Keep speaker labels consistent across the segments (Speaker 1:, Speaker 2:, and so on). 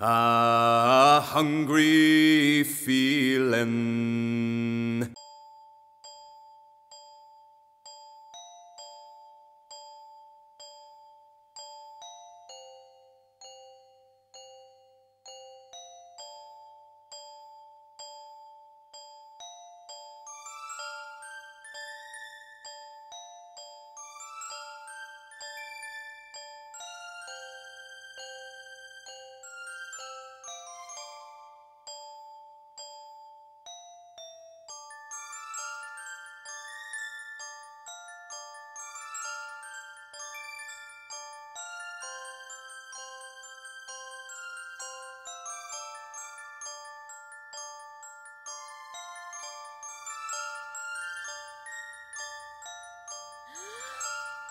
Speaker 1: A hungry feeling.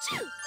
Speaker 2: Two.